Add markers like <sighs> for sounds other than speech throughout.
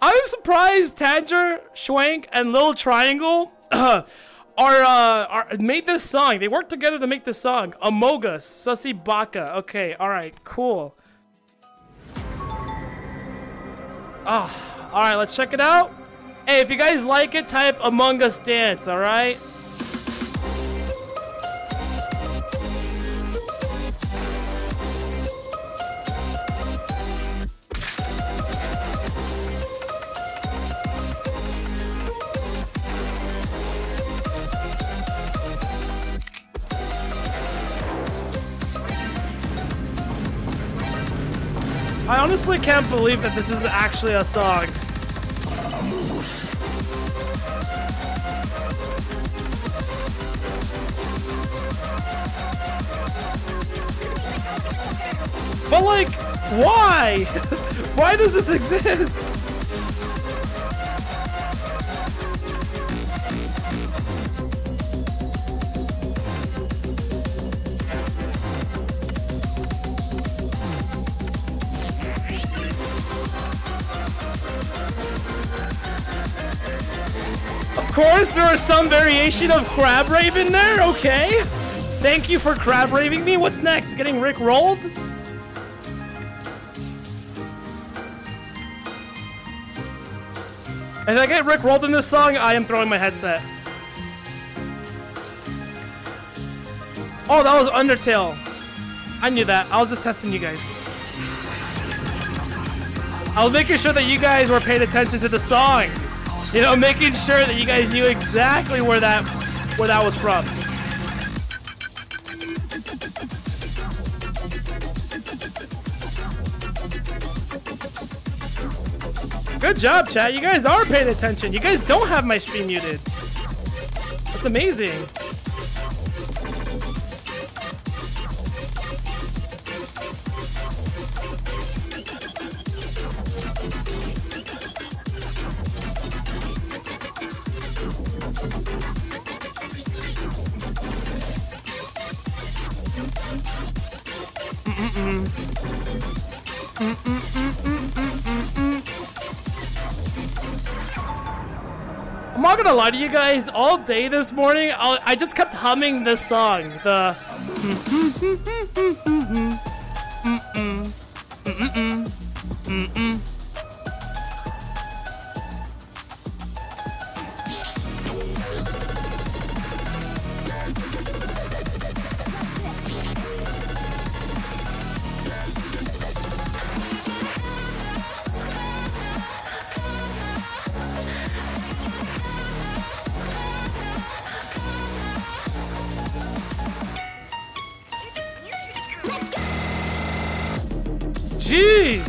I'm surprised Tanger, Schwank, and Little Triangle <clears throat> are uh are made this song. They worked together to make this song. Amogus, Sussy Baka. Okay, all right, cool. Ah, oh, all right, let's check it out. Hey, if you guys like it, type Among Us Dance. All right. I honestly can't believe that this is actually a song. But like, why? <laughs> why does this exist? Course, there is some variation of Crab Raven there, okay? Thank you for Crab Raving me. What's next? Getting Rick rolled? If I get Rick rolled in this song, I am throwing my headset. Oh, that was Undertale. I knew that. I was just testing you guys. I was making sure that you guys were paying attention to the song. You know, making sure that you guys knew exactly where that where that was from. Good job, chat. You guys are paying attention. You guys don't have my stream muted. That's amazing. I'm not gonna lie to you guys. All day this morning, I'll, I just kept humming this song. The. Jeez.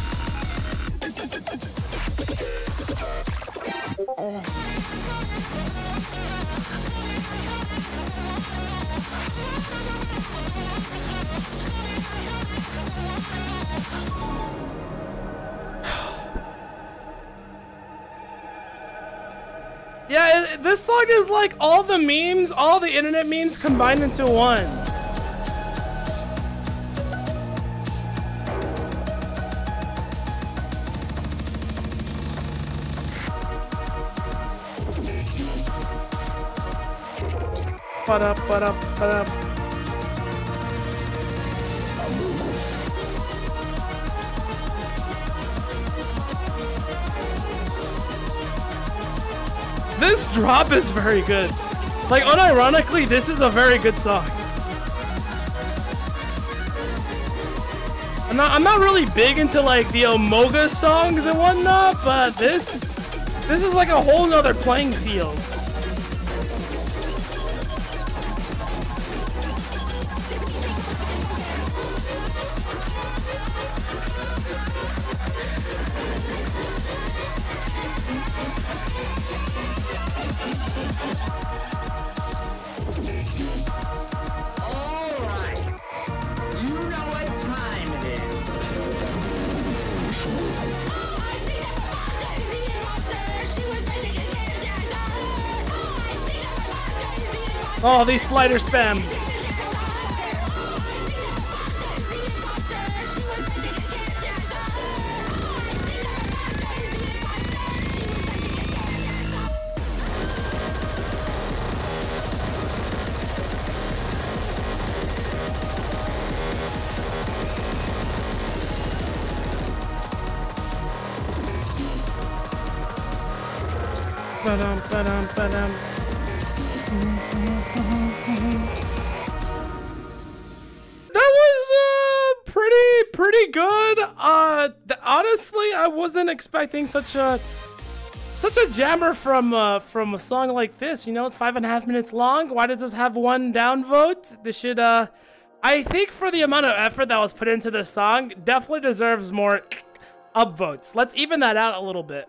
<sighs> Yeah, this song is like all the memes, all the internet memes combined into one. This drop is very good. Like, unironically, this is a very good song. I'm not, I'm not really big into like the Omoga songs and whatnot, but this, this is like a whole nother playing field. Oh, these slider spams. Ba-dum, ba-dum, ba-dum. That was uh, pretty pretty good. Uh, honestly, I wasn't expecting such a such a jammer from uh, from a song like this. You know, five and a half minutes long. Why does this have one downvote? This should uh, I think for the amount of effort that was put into this song, definitely deserves more upvotes. Let's even that out a little bit.